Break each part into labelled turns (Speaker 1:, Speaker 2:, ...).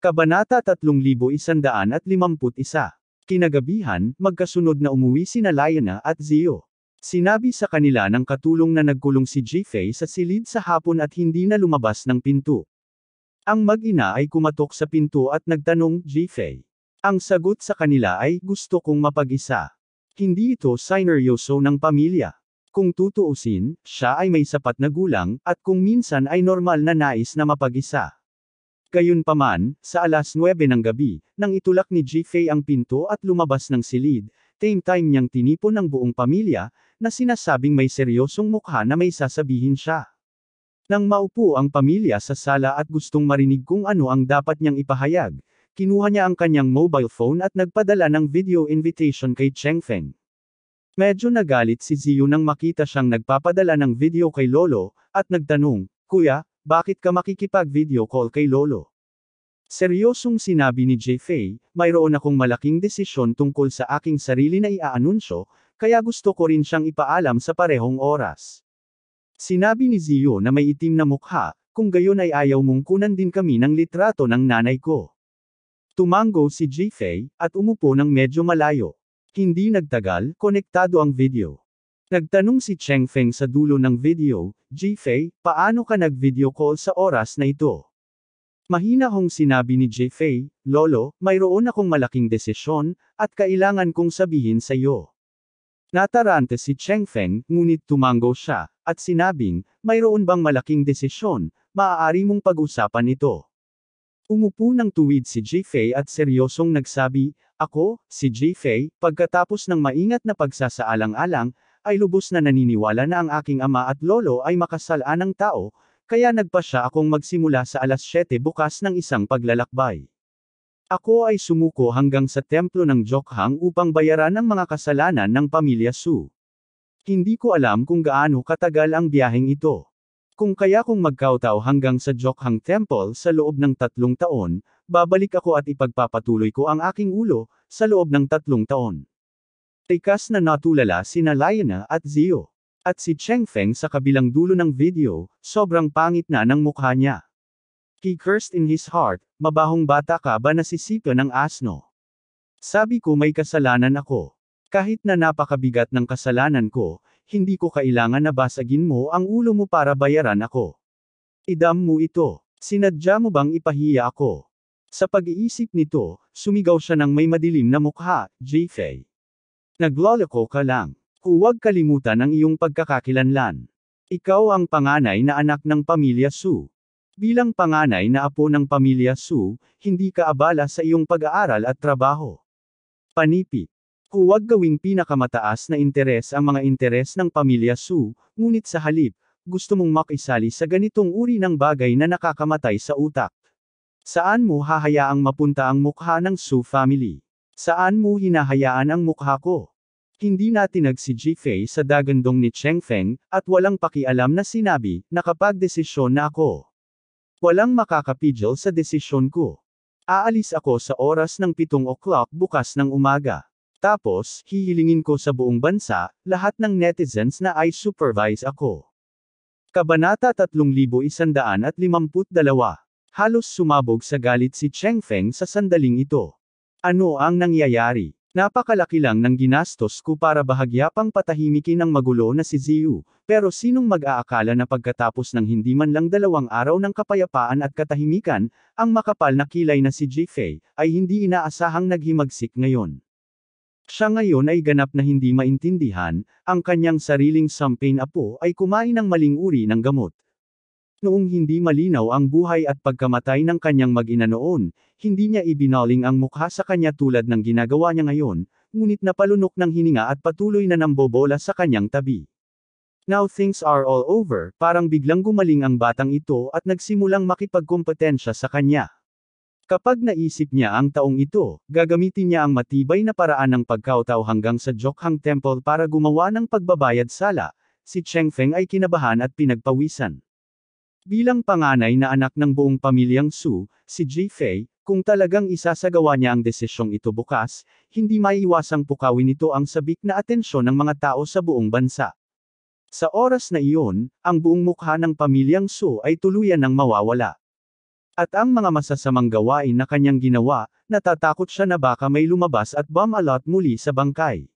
Speaker 1: Kabanata 3151 Kinagabihan, magkasunod na umuwi sina Liana at Zio. Sinabi sa kanila ng katulong na nagkulong si Jifei sa silid sa hapon at hindi na lumabas ng pinto. Ang mag-ina ay kumatok sa pinto at nagtanong, Jifei. Ang sagot sa kanila ay, gusto kong mapag-isa. Hindi ito sineryoso ng pamilya. Kung tutuusin, siya ay may sapat na gulang, at kung minsan ay normal na nais na mapag-isa. Gayunpaman, sa alas 9 ng gabi, nang itulak ni Jifei ang pinto at lumabas ng silid, same time niyang tinipon ng buong pamilya, na sinasabing may seryosong mukha na may sasabihin siya. Nang maupo ang pamilya sa sala at gustong marinig kung ano ang dapat niyang ipahayag, kinuha niya ang kanyang mobile phone at nagpadala ng video invitation kay Cheng Feng. Medyo nagalit si Ziyu nang makita siyang nagpapadala ng video kay Lolo, at nagtanong, Kuya, bakit ka makikipag-video call kay Lolo? Seryosong sinabi ni J. Fei, mayroon akong malaking desisyon tungkol sa aking sarili na iaanunsyo, kaya gusto ko rin siyang ipaalam sa parehong oras. Sinabi ni Zio na may itim na mukha, kung gayon ay ayaw mong kunan din kami ng litrato ng nanay ko. Tumango si J. Fei, at umupo ng medyo malayo. Hindi nagtagal, konektado ang video. Nagtanong si Cheng Feng sa dulo ng video, Jifei, paano ka nag-video call sa oras na ito? Mahina hong sinabi ni Jifei, Lolo, mayroon akong malaking desisyon, at kailangan kong sabihin sa iyo. Natarante si Cheng Feng, ngunit tumango siya, at sinabing, mayroon bang malaking desisyon, maaari mong pag-usapan ito. Umupo ng tuwid si Jifei at seryosong nagsabi, ako, si Jifei, pagkatapos ng maingat na pagsasaalang-alang, ay lubos na naniniwala na ang aking ama at lolo ay makasalaan ng tao, kaya nagpa siya akong magsimula sa alas 7 bukas ng isang paglalakbay. Ako ay sumuko hanggang sa templo ng Jokhang upang bayaran ang mga kasalanan ng pamilya Su. Hindi ko alam kung gaano katagal ang biyaheng ito. Kung kaya kung magkautaw hanggang sa Jokhang Temple sa loob ng tatlong taon, babalik ako at ipagpapatuloy ko ang aking ulo, sa loob ng tatlong taon. Tikas na natulala sina Liana at Zio. At si Cheng Feng sa kabilang dulo ng video, sobrang pangit na ng mukha niya. He cursed in his heart, mabahong bata ka ba nasisipa ng asno? Sabi ko may kasalanan ako. Kahit na napakabigat ng kasalanan ko, hindi ko kailangan na basagin mo ang ulo mo para bayaran ako. Idam mo ito. Sinadya mo bang ipahiya ako? Sa pag-iisip nito, sumigaw siya ng may madilim na mukha, J-Fei. Nagloloko ka lang. Huwag kalimutan ang iyong pagkakakilanlan. Ikaw ang panganay na anak ng pamilya Su. Bilang panganay na apo ng pamilya Su, hindi ka abala sa iyong pag-aaral at trabaho. Panipi. Huwag gawing pinakamataas na interes ang mga interes ng pamilya Su, ngunit sa halip, gusto mong makisali sa ganitong uri ng bagay na nakakamatay sa utak. Saan mo hahayaang mapunta ang mukha ng Su family? Saan mo hinahayaan ang mukha ko? Hindi natinag si Jifei sa dagandong ni Cheng Feng, at walang pakialam na sinabi, nakapag-desisyon na ako. Walang makakapidyo sa desisyon ko. Aalis ako sa oras ng 7 o'clock bukas ng umaga. Tapos, hihilingin ko sa buong bansa, lahat ng netizens na ay supervise ako. Kabanata 3152 Halos sumabog sa galit si Cheng Feng sa sandaling ito. Ano ang nangyayari? Napakalaki lang ng ginastos ko para bahagyapang patahimikin ang magulo na si Ziyu, pero sinong mag-aakala na pagkatapos ng hindi man lang dalawang araw ng kapayapaan at katahimikan, ang makapal na kilay na si Jifei, ay hindi inaasahang naghimagsik ngayon. Siya ngayon ay ganap na hindi maintindihan, ang kanyang sariling sampain apo ay kumain ng maling uri ng gamot. Noong hindi malinaw ang buhay at pagkamatay ng kanyang mag-ina noon, hindi niya ibinaling ang mukha sa kanya tulad ng ginagawa niya ngayon, ngunit napalunok ng hininga at patuloy na nambobola sa kanyang tabi. Now things are all over, parang biglang gumaling ang batang ito at nagsimulang makipagkompetensya sa kanya. Kapag naisip niya ang taong ito, gagamitin niya ang matibay na paraan ng pagkautaw hanggang sa Jokhang Temple para gumawa ng pagbabayad sala, si Cheng Feng ay kinabahan at pinagpawisan. Bilang panganay na anak ng buong pamilyang Su, si Ji Fei, kung talagang isasagawa niya ang desisyong ito bukas, hindi maiiwasang pukawin ito ang sabik na atensyon ng mga tao sa buong bansa. Sa oras na iyon, ang buong mukha ng pamilyang Su ay tuluyan ng mawawala. At ang mga masasamang gawain na kanyang ginawa, natatakot siya na baka may lumabas at bumalot muli sa bangkay.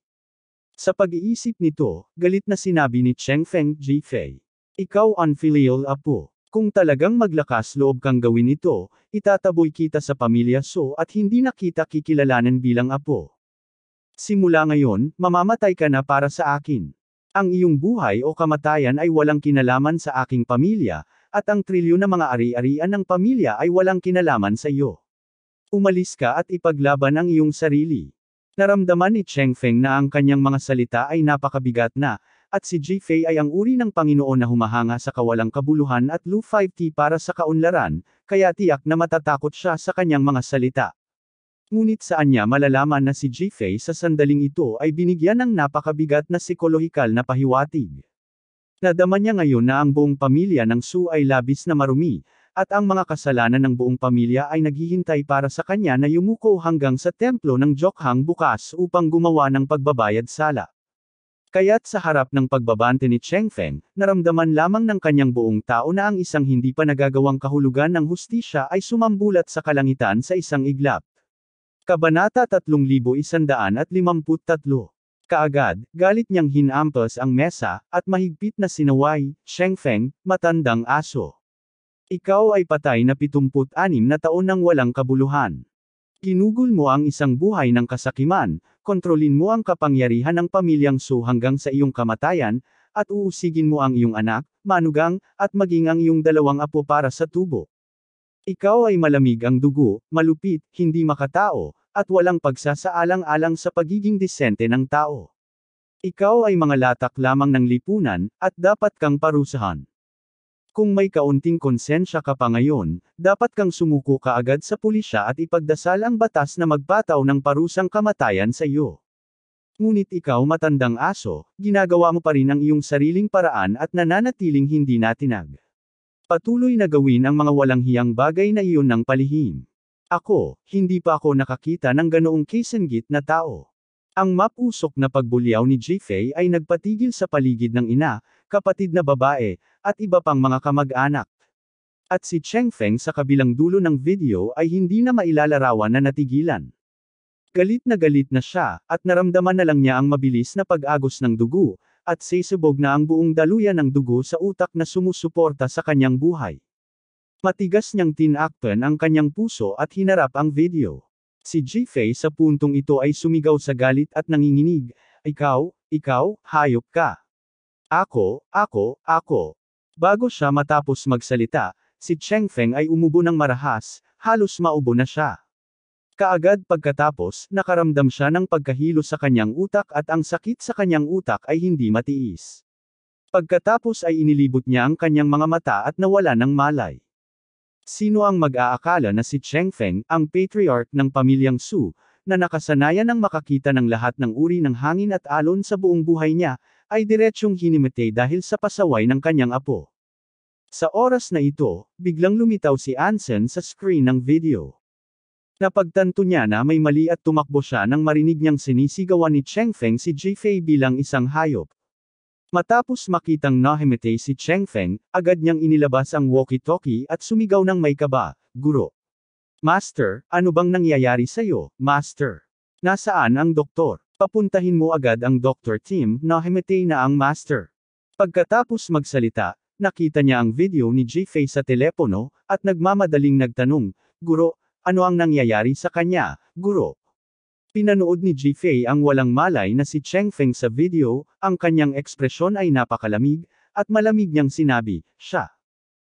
Speaker 1: Sa pag-iisip nito, galit na sinabi ni Cheng Feng Jifei. Ikaw unfilial apo. Kung talagang maglakas loob kang gawin ito, itataboy kita sa pamilya So at hindi na kita kikilalanan bilang apo. Simula ngayon, mamamatay ka na para sa akin. Ang iyong buhay o kamatayan ay walang kinalaman sa aking pamilya, at ang trilyon na mga ari-arian ng pamilya ay walang kinalaman sa iyo. Umalis ka at ipaglaban ang iyong sarili. Naramdaman ni Cheng Feng na ang kanyang mga salita ay napakabigat na, at si Ji Fei ay ang uri ng Panginoon na humahanga sa kawalang kabuluhan at Lu 5T para sa kaunlaran, kaya tiyak na matatakot siya sa kanyang mga salita. Ngunit saan niya malalaman na si Ji Fei sa sandaling ito ay binigyan ng napakabigat na psikolohikal na pahiwatig. Nadama niya ngayon na ang buong pamilya ng Su ay labis na marumi, at ang mga kasalanan ng buong pamilya ay naghihintay para sa kanya na yumuko hanggang sa templo ng Jokhang bukas upang gumawa ng pagbabayad sala. Kaya't sa harap ng pagbabante ni Cheng Feng, naramdaman lamang ng kanyang buong tao na ang isang hindi pa nagagawang kahulugan ng hustisya ay sumambulat sa kalangitan sa isang iglap. Kabanata 3153 Kaagad, galit niyang hinampas ang mesa, at mahigpit na sinaway, Sheng Feng, matandang aso. Ikaw ay patay na 76 na taon ng walang kabuluhan. Ginugol mo ang isang buhay ng kasakiman, kontrolin mo ang kapangyarihan ng pamilyang Su hanggang sa iyong kamatayan, at uusigin mo ang iyong anak, manugang, at maging ang iyong dalawang apo para sa tubo. Ikaw ay malamig ang dugo, malupit, hindi makatao, at walang pagsasaalang-alang sa pagiging disente ng tao. Ikaw ay mga latak lamang ng lipunan, at dapat kang parusahan. Kung may kaunting konsensya ka pa ngayon, dapat kang sumuko kaagad sa pulisya at ipagdasal ang batas na magpataw ng parusang kamatayan sa iyo. Ngunit ikaw matandang aso, ginagawa mo pa rin ang iyong sariling paraan at nananatiling hindi natinag. Patuloy na gawin ang mga walang hiyang bagay na iyon ng palihim. Ako, hindi pa ako nakakita ng ganoong kisenggit na tao. Ang mapusok na pagbulyaw ni Jifei ay nagpatigil sa paligid ng ina, kapatid na babae, at iba pang mga kamag-anak. At si Cheng Feng sa kabilang dulo ng video ay hindi na mailalarawan na natigilan. Galit na galit na siya, at naramdaman na lang niya ang mabilis na pag-agos ng dugo, at sisubog na ang buong daluyan ng dugo sa utak na sumusuporta sa kanyang buhay. Matigas niyang tinakpan ang kanyang puso at hinarap ang video. Si Jifei sa puntong ito ay sumigaw sa galit at nanginginig, Ikaw, ikaw, hayop ka. Ako, ako, ako. Bago siya matapos magsalita, si Cheng Feng ay umubo ng marahas, halos maubo na siya. Kaagad pagkatapos, nakaramdam siya ng pagkahilo sa kanyang utak at ang sakit sa kanyang utak ay hindi matiis. Pagkatapos ay inilibot niya ang kanyang mga mata at nawala ng malay. Sino ang mag-aakala na si Cheng Feng, ang patriarch ng pamilyang Su, na nakasanayan ng makakita ng lahat ng uri ng hangin at alon sa buong buhay niya, ay diretsyong hinimatay dahil sa pasaway ng kanyang apo. Sa oras na ito, biglang lumitaw si Anson sa screen ng video. Napagtanto niya na may mali at tumakbo siya nang marinig niyang sinisigawan ni Cheng Feng si Jifei bilang isang hayop. Matapos makitang nahimatay si Cheng Feng, agad niyang inilabas ang walkie-talkie at sumigaw ng may kaba, Guro. Master, ano bang nangyayari sa'yo, Master? Nasaan ang doktor? Papuntahin mo agad ang Dr. Tim, na himatay na ang master. Pagkatapos magsalita, nakita niya ang video ni Jifei sa telepono, at nagmamadaling nagtanong, Guro, ano ang nangyayari sa kanya, Guro? Pinanood ni Jifei ang walang malay na si Cheng Feng sa video, ang kanyang ekspresyon ay napakalamig, at malamig niyang sinabi, siya.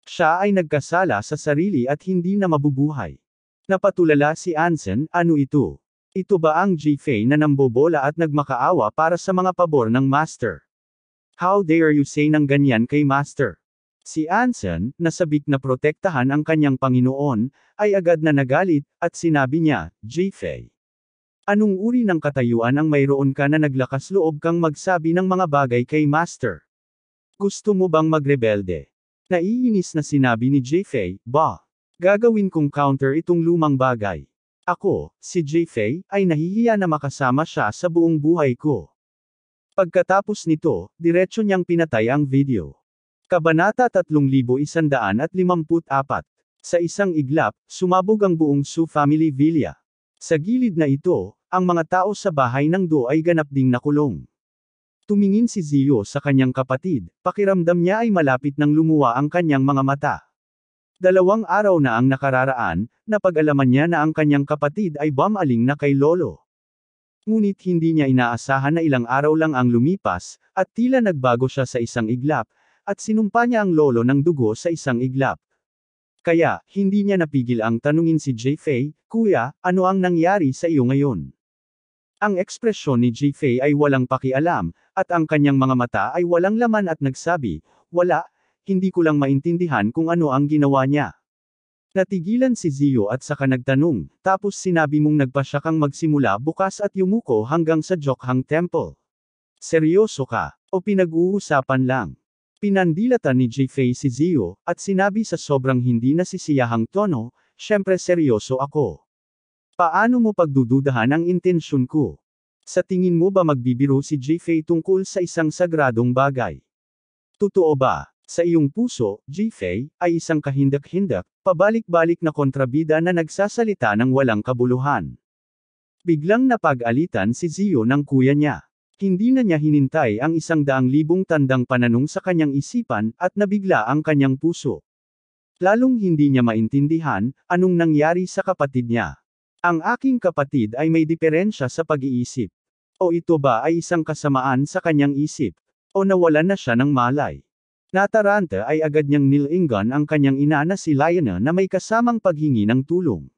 Speaker 1: Siya ay nagkasala sa sarili at hindi na mabubuhay. Napatulala si Anson, ano ito? Ito ba ang G-Fei na nambobola at nagmakaawa para sa mga pabor ng Master? How dare you say ng ganyan kay Master? Si Anson, nasabik na protektahan ang kanyang Panginoon, ay agad na nagalit, at sinabi niya, G-Fei. Anong uri ng katayuan ang mayroon ka na naglakas loob kang magsabi ng mga bagay kay Master? Gusto mo bang magrebelde? Naiinis na sinabi ni J-Fei, ba? Gagawin kong counter itong lumang bagay. Ako, si Jay ay nahihiya na makasama siya sa buong buhay ko. Pagkatapos nito, diretsyo niyang pinatay ang video. Kabanata 3154 Sa isang iglap, sumabog ang buong Su family villa. Sa gilid na ito, ang mga tao sa bahay ng Do ay ganap ding nakulong. Tumingin si Zio sa kanyang kapatid, pakiramdam niya ay malapit nang lumuwa ang kanyang mga mata. Dalawang araw na ang nakararaan, napag-alaman niya na ang kanyang kapatid ay bumaling na kay Lolo. Ngunit hindi niya inaasahan na ilang araw lang ang lumipas, at tila nagbago siya sa isang iglap, at sinumpa niya ang lolo ng dugo sa isang iglap. Kaya, hindi niya napigil ang tanungin si J. Fei, Kuya, ano ang nangyari sa iyo ngayon? Ang ekspresyon ni J. Fei ay walang pakialam, at ang kanyang mga mata ay walang laman at nagsabi, Wala, hindi ko lang maintindihan kung ano ang ginawa niya. Natigilan si Zio at saka nagtanong, tapos sinabi mong nagpasya kang magsimula bukas at yumuko hanggang sa Jokhang Temple. Seryoso ka, o pinag-uusapan lang? Pinandilatan ni J. Fei si Zio, at sinabi sa sobrang hindi nasisiyahang tono, syempre seryoso ako. Paano mo pagdududahan ang intensyon ko? Sa tingin mo ba magbibiro si J. Fei tungkol sa isang sagradong bagay? Totoo ba? Sa iyong puso, J. Fei, ay isang kahindak-hindak, pabalik-balik na kontrabida na nagsasalita ng walang kabuluhan. Biglang napag-alitan si Zio ng kuya niya. Hindi na niya hinintay ang isang daang libong tandang pananong sa kanyang isipan, at nabigla ang kanyang puso. Lalong hindi niya maintindihan, anong nangyari sa kapatid niya. Ang aking kapatid ay may diferensya sa pag-iisip. O ito ba ay isang kasamaan sa kanyang isip? O nawalan na siya ng malay? Nataranta ay agad niyang nilingan ang kanyang ina na si Liana na may kasamang paghingi ng tulong.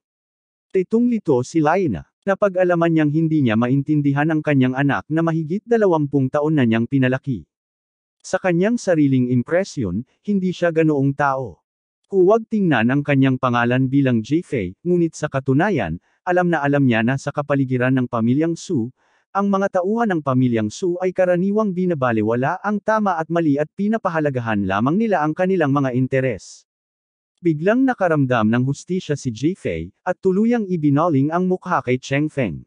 Speaker 1: Titong lito si Liana. Napag-alaman niyang hindi niya maintindihan ang kanyang anak na mahigit dalawampung taon na niyang pinalaki. Sa kanyang sariling impresyon, hindi siya ganoong tao. Huwag tingnan ang kanyang pangalan bilang J-Fei, ngunit sa katunayan, alam na alam niya na sa kapaligiran ng pamilyang Su, ang mga tauhan ng pamilyang Su ay karaniwang binabalewala ang tama at mali at pinapahalagahan lamang nila ang kanilang mga interes. Biglang nakaramdam ng hustisya si Jifei, at tuluyang ibinaling ang mukha kay Cheng Feng.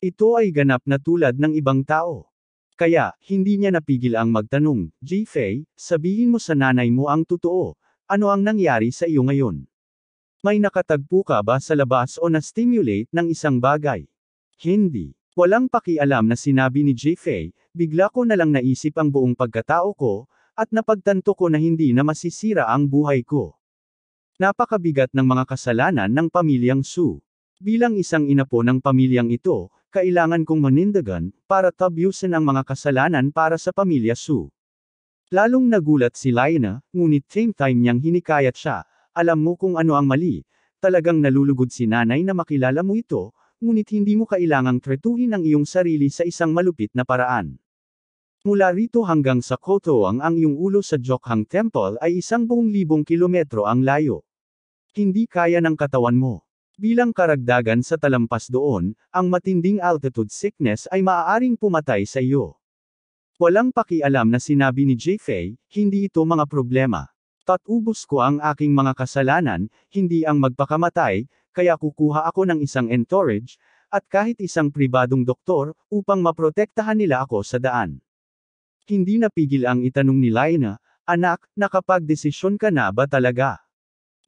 Speaker 1: Ito ay ganap na tulad ng ibang tao. Kaya, hindi niya napigil ang magtanong, Jifei, sabihin mo sa nanay mo ang totoo, ano ang nangyari sa iyo ngayon? May nakatagpo ka ba sa labas o na-stimulate ng isang bagay? Hindi. Walang pakialam na sinabi ni Jifei, bigla ko na lang naisip ang buong pagkatao ko, at napagtanto ko na hindi na masisira ang buhay ko. Napakabigat ng mga kasalanan ng pamilyang Su. Bilang isang inapo ng pamilyang ito, kailangan kong manindagan, para tabyusin ang mga kasalanan para sa pamilya Su. Lalong nagulat si Laina, ngunit same time niyang hinikayat siya, alam mo kung ano ang mali, talagang nalulugod si nanay na makilala mo ito, ngunit hindi mo kailangang tretuhin ang iyong sarili sa isang malupit na paraan. Mula rito hanggang sa Kotoang ang iyong ulo sa Jokhang Temple ay isang buong libong kilometro ang layo. Hindi kaya ng katawan mo. Bilang karagdagan sa talampas doon, ang matinding altitude sickness ay maaaring pumatay sa iyo. Walang pakialam na sinabi ni J. Fei, hindi ito mga problema. Tatubos ko ang aking mga kasalanan, hindi ang magpakamatay, kaya kukuha ako ng isang entourage, at kahit isang pribadong doktor, upang maprotektahan nila ako sa daan. Hindi napigil ang itanong ni Laina, anak, nakapag-desisyon ka na ba talaga?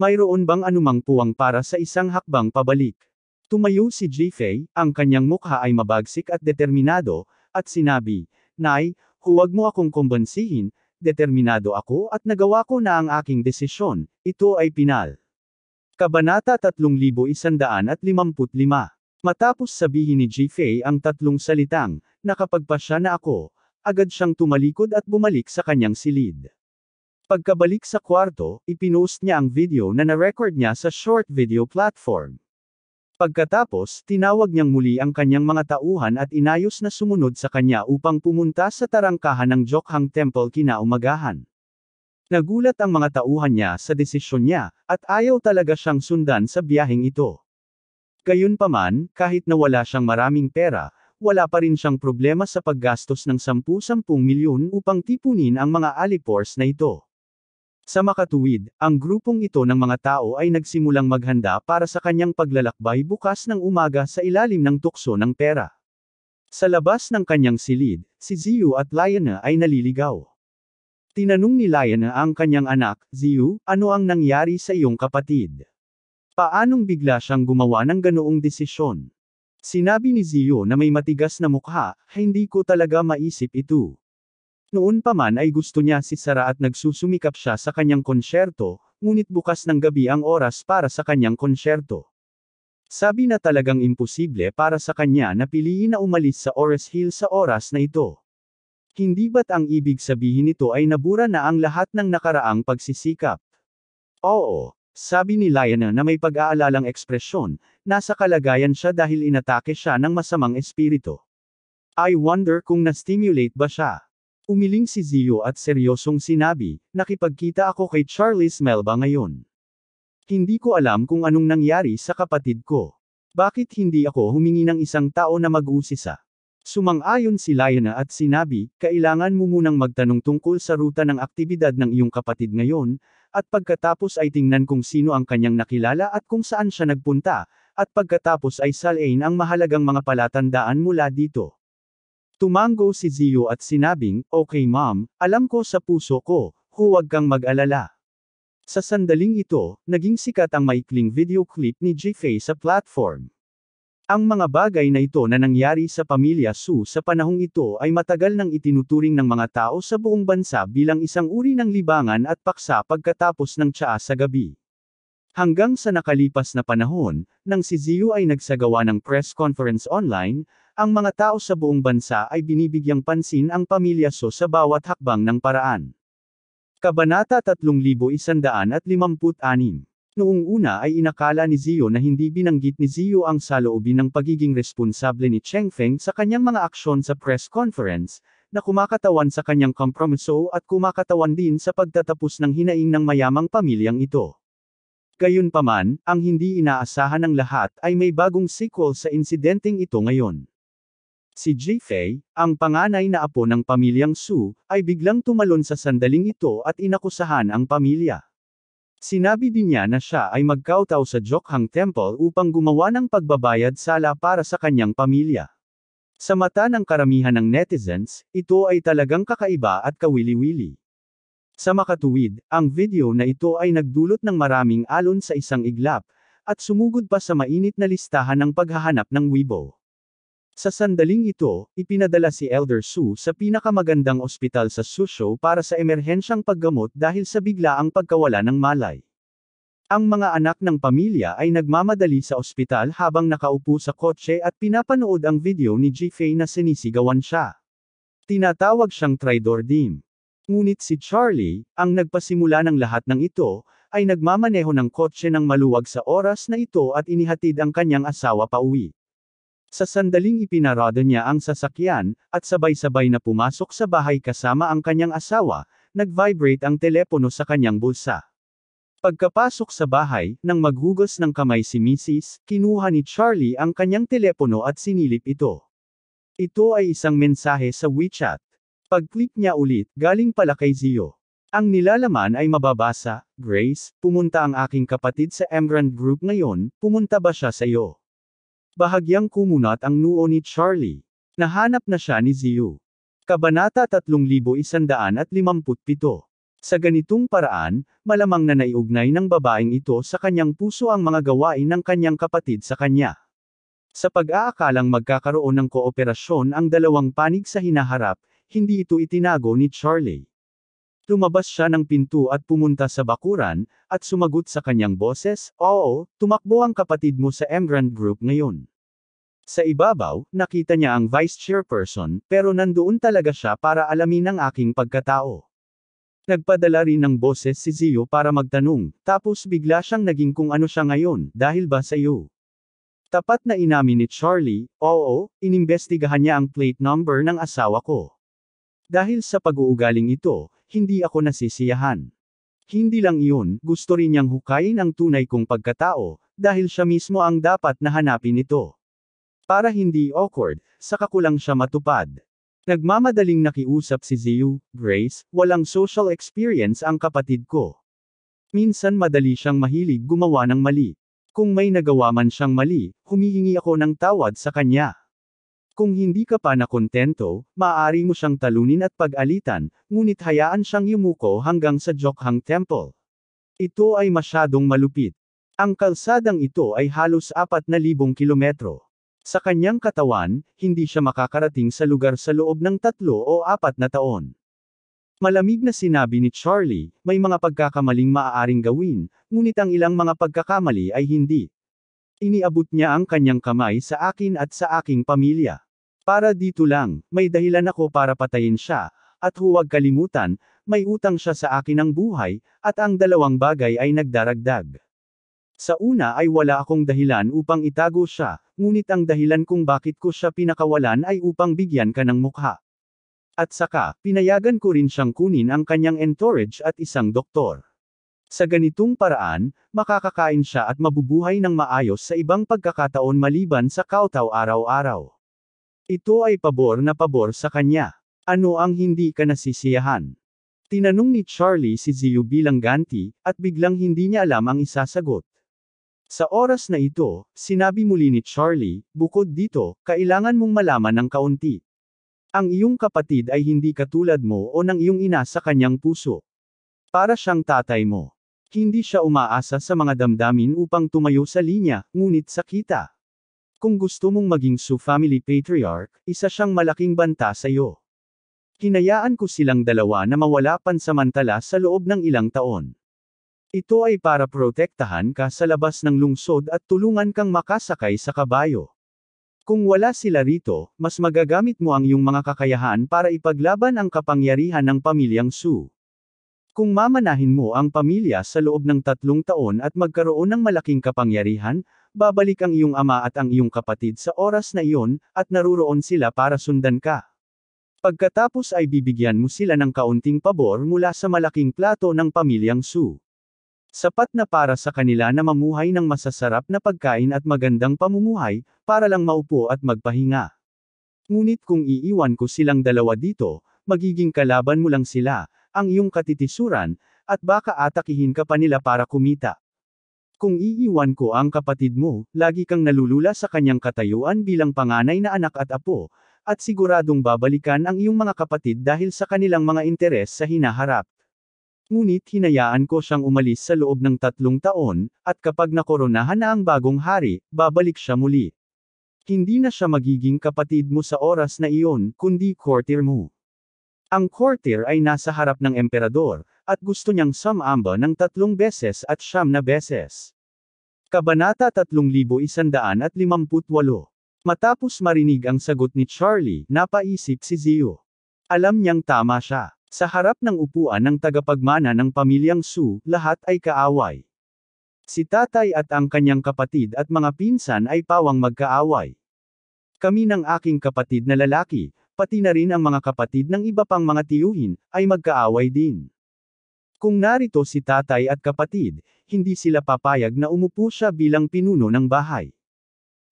Speaker 1: Mayroon bang anumang puwang para sa isang hakbang pabalik? Tumayo si Jifei, ang kanyang mukha ay mabagsik at determinado, at sinabi, Nay, huwag mo akong kumbansihin, determinado ako at nagawa ko na ang aking desisyon, ito ay pinal. Kabanata 3155 Matapos sabihin ni Jifei ang tatlong salitang, nakapagpasya na ako, agad siyang tumalikod at bumalik sa kanyang silid. Pagkabalik sa kwarto, ipinost niya ang video na na-record niya sa short video platform. Pagkatapos, tinawag niyang muli ang kanyang mga tauhan at inayos na sumunod sa kanya upang pumunta sa tarangkahan ng Jokhang Temple kinaumagahan. Nagulat ang mga tauhan niya sa desisyon niya, at ayaw talaga siyang sundan sa biyaheng ito. Gayunpaman, kahit na wala siyang maraming pera, wala pa rin siyang problema sa paggastos ng 10-10 milyon upang tipunin ang mga alipors na ito. Sa makatuwid, ang grupong ito ng mga tao ay nagsimulang maghanda para sa kanyang paglalakbay bukas ng umaga sa ilalim ng tukso ng pera. Sa labas ng kanyang silid, si Ziyu at Liana ay naliligaw. Tinanong ni Liana ang kanyang anak, Ziyu, ano ang nangyari sa iyong kapatid? Paanong bigla siyang gumawa ng ganoong desisyon? Sinabi ni Ziyu na may matigas na mukha, hindi ko talaga maisip ito. Noon pa man ay gusto niya si Sara at nagsusumikap siya sa kanyang konsyerto, ngunit bukas ng gabi ang oras para sa kanyang konsyerto. Sabi na talagang imposible para sa kanya na piliin na umalis sa Ores Hill sa oras na ito. Hindi ba't ang ibig sabihin nito ay nabura na ang lahat ng nakaraang pagsisikap? Oo, sabi ni Liana na may pag-aalalang ekspresyon, nasa kalagayan siya dahil inatake siya ng masamang espiritu. I wonder kung na-stimulate ba siya. Umiling si Zio at seryosong sinabi, nakipagkita ako kay Charles Melba ngayon. Hindi ko alam kung anong nangyari sa kapatid ko. Bakit hindi ako humingi ng isang tao na mag-usisa? Sumang-ayon si Liana at sinabi, kailangan mo munang magtanong tungkol sa ruta ng aktibidad ng iyong kapatid ngayon, at pagkatapos ay tingnan kung sino ang kanyang nakilala at kung saan siya nagpunta, at pagkatapos ay salain ang mahalagang mga palatandaan mula dito. Tumango si Zio at sinabing, okay ma'am, alam ko sa puso ko, huwag kang mag-alala. Sa sandaling ito, naging sikat ang maikling video clip ni Jifei sa platform. Ang mga bagay na ito na nangyari sa pamilya Su sa panahong ito ay matagal nang itinuturing ng mga tao sa buong bansa bilang isang uri ng libangan at paksa pagkatapos ng tsaa sa gabi. Hanggang sa nakalipas na panahon, nang si Ziyu ay nagsagawa ng press conference online, ang mga tao sa buong bansa ay binibigyang pansin ang pamilya Su sa bawat hakbang ng paraan. Kabanata 3156 Noong una ay inakala ni Zio na hindi binanggit ni Zio ang saloobin ng pagiging responsable ni Cheng Feng sa kanyang mga aksyon sa press conference, na kumakatawan sa kanyang kompromiso at kumakatawan din sa pagtatapos ng hinaing ng mayamang pamilyang ito. Gayunpaman, ang hindi inaasahan ng lahat ay may bagong sequel sa insidenteng ito ngayon. Si Jifei, ang panganay na apo ng pamilyang Su, ay biglang tumalon sa sandaling ito at inakusahan ang pamilya. Sinabi din niya na siya ay magkautaw sa Jokhang Temple upang gumawa ng pagbabayad sala para sa kanyang pamilya. Sa mata ng karamihan ng netizens, ito ay talagang kakaiba at kawili-wili. Sa makatuwid, ang video na ito ay nagdulot ng maraming alon sa isang iglap, at sumugod pa sa mainit na listahan ng paghahanap ng Weibo. Sa sandaling ito, ipinadala si Elder Su sa pinakamagandang ospital sa Susho para sa emerhensyang paggamot dahil sa biglaang pagkawala ng malay. Ang mga anak ng pamilya ay nagmamadali sa ospital habang nakaupo sa kotse at pinapanood ang video ni Jifei na sinisigawan siya. Tinatawag siyang Tridor Dim. Ngunit si Charlie, ang nagpasimula ng lahat ng ito, ay nagmamaneho ng kotse ng maluwag sa oras na ito at inihatid ang kanyang asawa pauwi. Sa sandaling ipinarada niya ang sasakyan, at sabay-sabay na pumasok sa bahay kasama ang kanyang asawa, nag-vibrate ang telepono sa kanyang bulsa. Pagkapasok sa bahay, nang maghugas ng kamay si Mrs., kinuha ni Charlie ang kanyang telepono at sinilip ito. Ito ay isang mensahe sa WeChat. Pag-click niya ulit, galing pala kay Zio. Ang nilalaman ay mababasa, Grace, pumunta ang aking kapatid sa Emgrand Group ngayon, pumunta ba siya sa iyo? Bahagyang kumunat ang noo ni Charlie. Nahanap na siya ni Ziyu. Kabanata 3157. Sa ganitong paraan, malamang na naiugnay ng babaeng ito sa kanyang puso ang mga gawain ng kanyang kapatid sa kanya. Sa pag-aakalang magkakaroon ng kooperasyon ang dalawang panig sa hinaharap, hindi ito itinago ni Charlie. Lumabas siya ng pinto at pumunta sa bakuran, at sumagot sa kanyang boses, Oo, tumakbo ang kapatid mo sa Emgrand Group ngayon. Sa ibabaw, nakita niya ang vice chairperson, pero nandoon talaga siya para alamin ang aking pagkatao. Nagpadala rin ng boses si Zio para magtanong, tapos bigla siyang naging kung ano siya ngayon, dahil ba sa iyo? Tapat na inamin ni Charlie, oo, inimbestigahan niya ang plate number ng asawa ko. Dahil sa pag-uugaling ito, hindi ako nasisiyahan. Hindi lang iyon, gusto rin niyang hukayin ang tunay kong pagkatao, dahil siya mismo ang dapat na hanapin ito. Para hindi awkward, saka ko lang siya matupad. Nagmamadaling nakiusap si Ziyu, Grace, walang social experience ang kapatid ko. Minsan madali siyang mahilig gumawa ng mali. Kung may nagawa man siyang mali, humihingi ako ng tawad sa kanya. Kung hindi ka pa nakontento, maaari mo siyang talunin at pag-alitan, ngunit hayaan siyang yumuko hanggang sa Jokhang Temple. Ito ay masyadong malupit. Ang kalsadang ito ay halos 4,000 kilometro. Sa kanyang katawan, hindi siya makakarating sa lugar sa loob ng tatlo o apat na taon. Malamig na sinabi ni Charlie, may mga pagkakamaling maaaring gawin, ngunit ang ilang mga pagkakamali ay hindi. Iniabot niya ang kanyang kamay sa akin at sa aking pamilya. Para dito lang, may dahilan ako para patayin siya, at huwag kalimutan, may utang siya sa akin ng buhay, at ang dalawang bagay ay nagdaragdag. Sa una ay wala akong dahilan upang itago siya, ngunit ang dahilan kung bakit ko siya pinakawalan ay upang bigyan ka ng mukha. At saka, pinayagan ko rin siyang kunin ang kanyang entourage at isang doktor. Sa ganitong paraan, makakakain siya at mabubuhay ng maayos sa ibang pagkakataon maliban sa kautaw araw-araw. Ito ay pabor na pabor sa kanya. Ano ang hindi ka nasisiyahan? Tinanong ni Charlie si Ziyu bilang ganti, at biglang hindi niya alam ang isasagot. Sa oras na ito, sinabi muli ni Charlie, bukod dito, kailangan mong malaman ng kaunti. Ang iyong kapatid ay hindi katulad mo o ng iyong ina sa kanyang puso. Para siyang tatay mo. Hindi siya umaasa sa mga damdamin upang tumayo sa linya, ngunit sa kita. Kung gusto mong maging Su family patriarch, isa siyang malaking banta sa iyo. Hinayaan ko silang dalawa na mawala pansamantala sa loob ng ilang taon. Ito ay para protektahan ka sa labas ng lungsod at tulungan kang makasakay sa kabayo. Kung wala sila rito, mas magagamit mo ang iyong mga kakayahan para ipaglaban ang kapangyarihan ng pamilyang Su. Kung mamanahin mo ang pamilya sa loob ng tatlong taon at magkaroon ng malaking kapangyarihan, babalik ang iyong ama at ang iyong kapatid sa oras na iyon, at naruroon sila para sundan ka. Pagkatapos ay bibigyan mo sila ng kaunting pabor mula sa malaking plato ng pamilyang Su. Sapat na para sa kanila na mamuhay ng masasarap na pagkain at magandang pamumuhay, para lang maupo at magpahinga. Ngunit kung iiwan ko silang dalawa dito, magiging kalaban mo lang sila, ang iyong katitisuran, at baka atakihin ka pa nila para kumita. Kung iiwan ko ang kapatid mo, lagi kang nalulula sa kanyang katayuan bilang panganay na anak at apo, at siguradong babalikan ang iyong mga kapatid dahil sa kanilang mga interes sa hinaharap. Ngunit hinayaan ko siyang umalis sa loob ng tatlong taon, at kapag nakoronahan na ang bagong hari, babalik siya muli. Hindi na siya magiging kapatid mo sa oras na iyon, kundi courtier mo. Ang courtier ay nasa harap ng emperador, at gusto niyang sumamba ng tatlong beses at siyam na beses. Kabanata 3158 Matapos marinig ang sagot ni Charlie, napaisip si Zio. Alam niyang tama siya. Sa harap ng upuan ng tagapagmana ng pamilyang Su, lahat ay kaaway. Si tatay at ang kanyang kapatid at mga pinsan ay pawang magkaaway. Kami ng aking kapatid na lalaki, pati na rin ang mga kapatid ng iba pang mga tiyuhin, ay magkaaway din. Kung narito si tatay at kapatid, hindi sila papayag na umupo siya bilang pinuno ng bahay.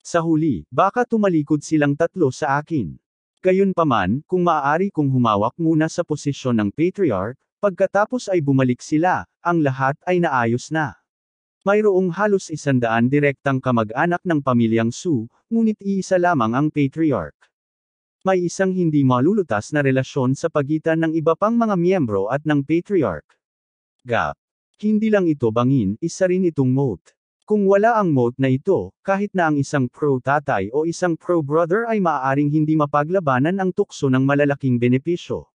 Speaker 1: Sa huli, baka tumalikod silang tatlo sa akin. Gayunpaman, kung maaari kong humawak muna sa posisyon ng patriarch, pagkatapos ay bumalik sila, ang lahat ay naayos na. Mayroong halos isandaan direktang kamag-anak ng pamilyang Su, ngunit iisa lamang ang patriarch. May isang hindi malulutas na relasyon sa pagitan ng iba pang mga miyembro at ng patriarch. Gap. Hindi lang ito bangin, isa rin itong moat. Kung wala ang moat na ito, kahit na ang isang pro-tatay o isang pro-brother ay maaaring hindi mapaglabanan ang tukso ng malalaking benepisyo.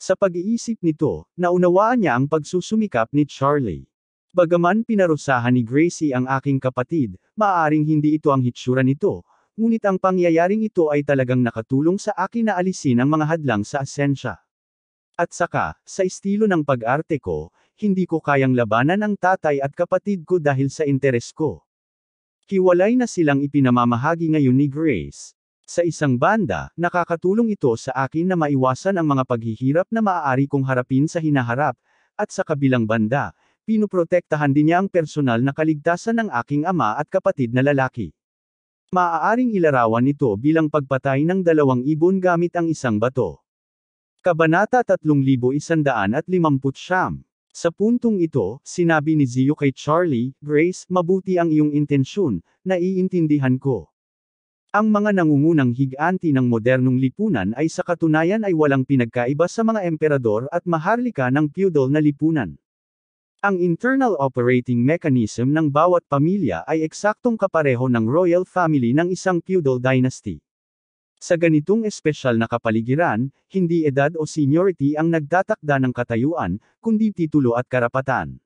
Speaker 1: Sa pag-iisip nito, naunawaan niya ang pagsusumikap ni Charlie. Bagaman pinarusahan ni Gracie ang aking kapatid, maaaring hindi ito ang hitsura nito, Ngunit ang pangyayaring ito ay talagang nakatulong sa akin na alisin ang mga hadlang sa asensya. At saka, sa estilo ng pag-arte ko, hindi ko kayang labanan ang tatay at kapatid ko dahil sa interes ko. Hiwalay na silang ipinamamahagi ngayon ni Grace. Sa isang banda, nakakatulong ito sa akin na maiwasan ang mga paghihirap na maaari kong harapin sa hinaharap, at sa kabilang banda, pinuprotektahan din niya ang personal na kaligtasan ng aking ama at kapatid na lalaki. Maaaring ilarawan ito bilang pagpatay ng dalawang ibon gamit ang isang bato. Kabanata 3159 Sa puntong ito, sinabi ni Zio kay Charlie, Grace, mabuti ang iyong intensyon, naiintindihan ko. Ang mga nangungunang higanti ng modernong lipunan ay sa katunayan ay walang pinagkaiba sa mga emperador at maharlika ng feudal na lipunan. Ang internal operating mechanism ng bawat pamilya ay eksaktong kapareho ng royal family ng isang feudal dynasty. Sa ganitong espesyal na kapaligiran, hindi edad o seniority ang nagtatakda ng katayuan, kundi titulo at karapatan.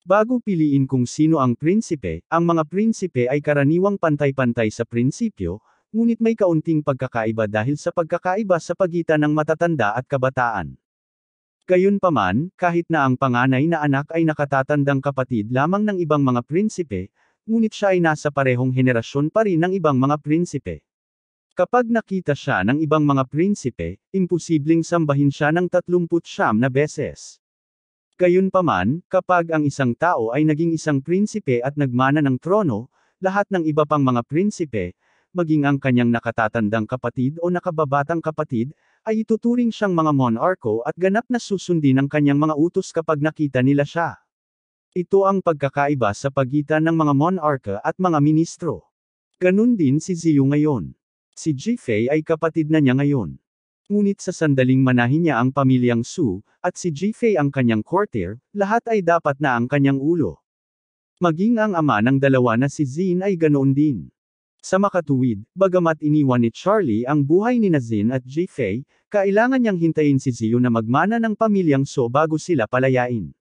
Speaker 1: Bago piliin kung sino ang prinsipe, ang mga prinsipe ay karaniwang pantay-pantay sa prinsipyo, ngunit may kaunting pagkakaiba dahil sa pagkakaiba sa pagitan ng matatanda at kabataan. Gayunpaman, kahit na ang panganay na anak ay nakatatandang kapatid lamang ng ibang mga prinsipe, ngunit siya ay nasa parehong henerasyon pa rin ng ibang mga prinsipe. Kapag nakita siya ng ibang mga prinsipe, imposibleng sambahin siya ng 39 na beses. Gayunpaman, kapag ang isang tao ay naging isang prinsipe at nagmana ng trono, lahat ng iba pang mga prinsipe, maging ang kanyang nakatatandang kapatid o nakababatang kapatid, ay ituturing siyang mga monarko at ganap na susundin ang kanyang mga utos kapag nakita nila siya. Ito ang pagkakaiba sa pagitan ng mga monarka at mga ministro. Ganun din si Ziyu ngayon. Si Jifei ay kapatid na niya ngayon. Ngunit sa sandaling manahin niya ang pamilyang Su, at si Jifei ang kanyang courtier, lahat ay dapat na ang kanyang ulo. Maging ang ama ng dalawa na si Zin ay ganoon din. Sa makatuwid, bagamat iniwan ni Charlie ang buhay ni Nazin at Jifei, kailangan niyang hintayin si Ziyu na magmana ng pamilyang So bago sila palayain.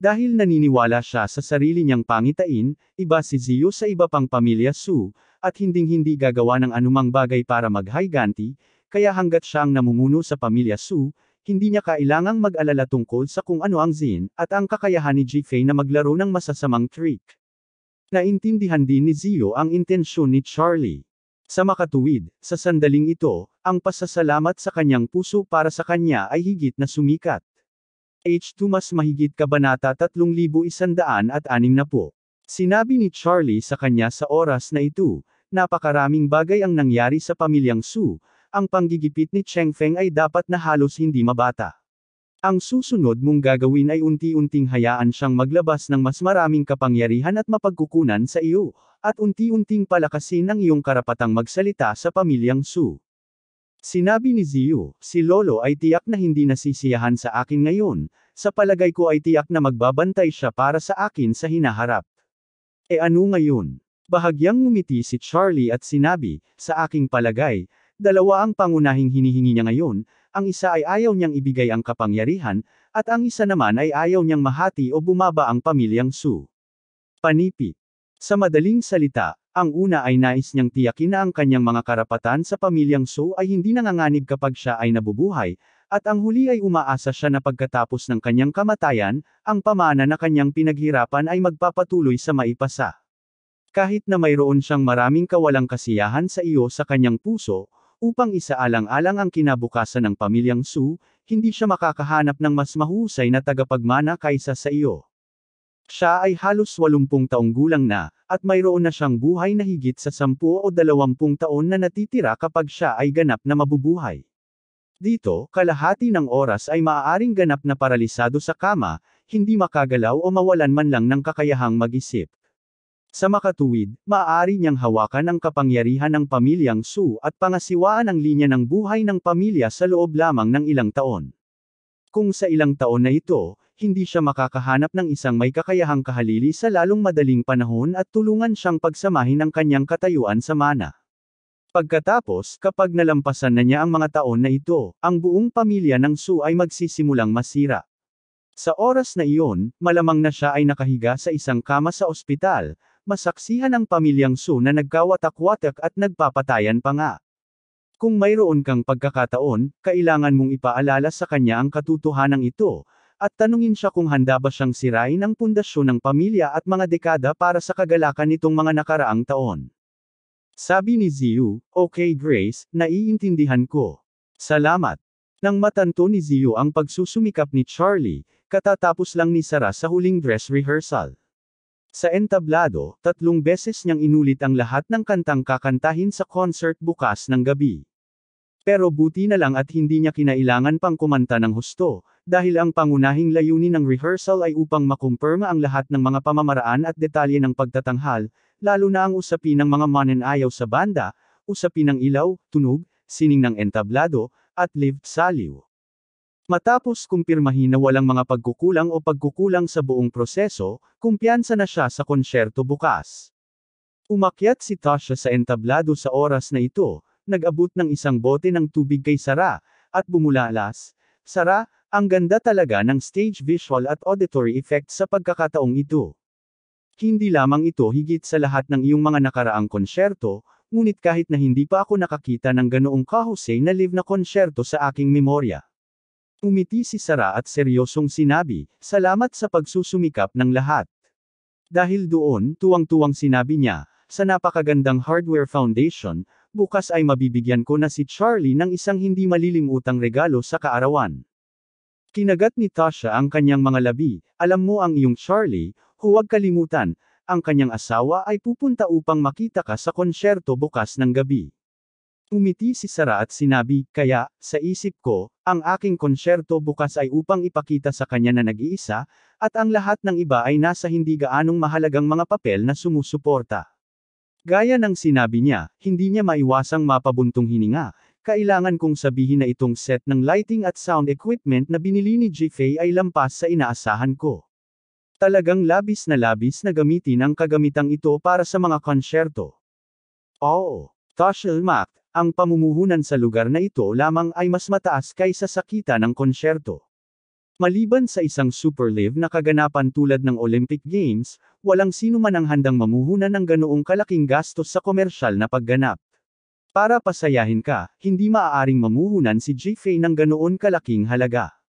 Speaker 1: Dahil naniniwala siya sa sarili niyang pangitain, iba si Ziyu sa iba pang pamilya Su, at hinding-hindi gagawa ng anumang bagay para maghayganti, kaya hanggat siya ang namumuno sa pamilya Su, hindi niya kailangang mag-alala tungkol sa kung ano ang Zin, at ang kakayahan ni Jifei na maglaro ng masasamang trick. Naintindihan din ni Zio ang intensyon ni Charlie. Sa makatuwid, sa sandaling ito, ang pasasalamat sa kanyang puso para sa kanya ay higit na sumikat. H2 mas mahigit kabanata 3160 po. Sinabi ni Charlie sa kanya sa oras na ito, napakaraming bagay ang nangyari sa pamilyang Su, ang panggigipit ni Cheng Feng ay dapat na halos hindi mabata. Ang susunod mong gagawin ay unti-unting hayaan siyang maglabas ng mas maraming kapangyarihan at mapagkukunan sa iyo, at unti-unting palakasin ang iyong karapatang magsalita sa pamilyang Su. Sinabi ni Ziyu, si Lolo ay tiyak na hindi nasisiyahan sa akin ngayon, sa palagay ko ay tiyak na magbabantay siya para sa akin sa hinaharap. E ano ngayon? Bahagyang ngumiti si Charlie at sinabi, sa aking palagay, Dalawa ang pangunahing hinihingi niya ngayon, ang isa ay ayaw niyang ibigay ang kapangyarihan, at ang isa naman ay ayaw niyang mahati o bumaba ang pamilyang Su. Panipi. Sa madaling salita, ang una ay nais niyang tiyakin na ang kanyang mga karapatan sa pamilyang Su ay hindi nanganganib kapag siya ay nabubuhay, at ang huli ay umaasa siya na pagkatapos ng kanyang kamatayan, ang pamana na kanyang pinaghirapan ay magpapatuloy sa maipasa. Kahit na mayroon siyang maraming kawalang kasiyahan sa iyo sa kanyang puso, Upang isaalang-alang ang kinabukasan ng pamilyang Su, hindi siya makakahanap ng mas mahusay na tagapagmana kaysa sa iyo. Siya ay halos 80 taong gulang na, at mayroon na siyang buhay na higit sa 10 o 20 taon na natitira kapag siya ay ganap na mabubuhay. Dito, kalahati ng oras ay maaaring ganap na paralisado sa kama, hindi makagalaw o mawalan man lang ng kakayahang mag-isip. Sa makatuwid, maaari niyang hawakan ang kapangyarihan ng pamilyang Su at pangasiwaan ang linya ng buhay ng pamilya sa loob lamang ng ilang taon. Kung sa ilang taon na ito, hindi siya makakahanap ng isang may kakayahang kahalili sa lalong madaling panahon at tulungan siyang pagsamahin ang kanyang katayuan sa mana. Pagkatapos, kapag nalampasan na niya ang mga taon na ito, ang buong pamilya ng Su ay magsisimulang masira. Sa oras na iyon, malamang na siya ay nakahiga sa isang kama sa ospital, masaksihan ang pamilyang Su na nagkawatak-watak at nagpapatayan pa nga. Kung mayroon kang pagkakataon, kailangan mong ipaalala sa kanya ang katotohanan ito, at tanungin siya kung handa ba siyang sirain ang pundasyon ng pamilya at mga dekada para sa kagalakan nitong mga nakaraang taon. Sabi ni Ziyu, okay Grace, naiintindihan ko. Salamat. Nang matanto ni Ziyu ang pagsusumikap ni Charlie, katatapos lang ni Sarah sa huling dress rehearsal. Sa entablado, tatlong beses niyang inulit ang lahat ng kantang kakantahin sa concert bukas ng gabi. Pero buti na lang at hindi niya kinailangan pang kumanta ng husto, dahil ang pangunahing layunin ng rehearsal ay upang makumpirma ang lahat ng mga pamamaraan at detalye ng pagtatanghal, lalo na ang usapin ng mga mananayaw sa banda, usapin ng ilaw, tunog, sining ng entablado, at live saliw. Matapos kumpirmahin na walang mga pagkukulang o pagkukulang sa buong proseso, kumpiyansa na siya sa konsyerto bukas. Umakyat si Tasha sa entablado sa oras na ito, nag-abot ng isang bote ng tubig kay Sara, at bumulalas. Sara, ang ganda talaga ng stage visual at auditory effect sa pagkakataong ito. Hindi lamang ito higit sa lahat ng iyong mga nakaraang konsyerto, ngunit kahit na hindi pa ako nakakita ng ganoong kahusay na live na konsyerto sa aking memorya. Umiti si Sara at seryosong sinabi, salamat sa pagsusumikap ng lahat. Dahil doon, tuwang-tuwang sinabi niya, sa napakagandang hardware foundation, bukas ay mabibigyan ko na si Charlie ng isang hindi malilimutang regalo sa kaarawan. Kinagat ni Tasha ang kanyang mga labi, alam mo ang iyong Charlie, huwag kalimutan, ang kanyang asawa ay pupunta upang makita ka sa konsyerto bukas ng gabi. Umiti si Sara at sinabi, kaya, sa isip ko, ang aking konsyerto bukas ay upang ipakita sa kanya na nag-iisa, at ang lahat ng iba ay nasa hindi gaanong mahalagang mga papel na sumusuporta. Gaya ng sinabi niya, hindi niya maiwasang mapabuntong hininga, kailangan kong sabihin na itong set ng lighting at sound equipment na binili ni Jifei ay lampas sa inaasahan ko. Talagang labis na labis na gamitin ang kagamitang ito para sa mga konsyerto. Oo, Tasha Mac, ang pamumuhunan sa lugar na ito lamang ay mas mataas kaysa sa kita ng konsyerto. Maliban sa isang superlive na kaganapan tulad ng Olympic Games, walang sino man ang handang mamuhunan ng ganoong kalaking gastos sa komersyal na pagganap. Para pasayahin ka, hindi maaaring mamuhunan si Jifei ng ganoon kalaking halaga.